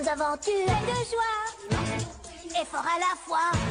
grandes aventures, de joie et fort à la fois.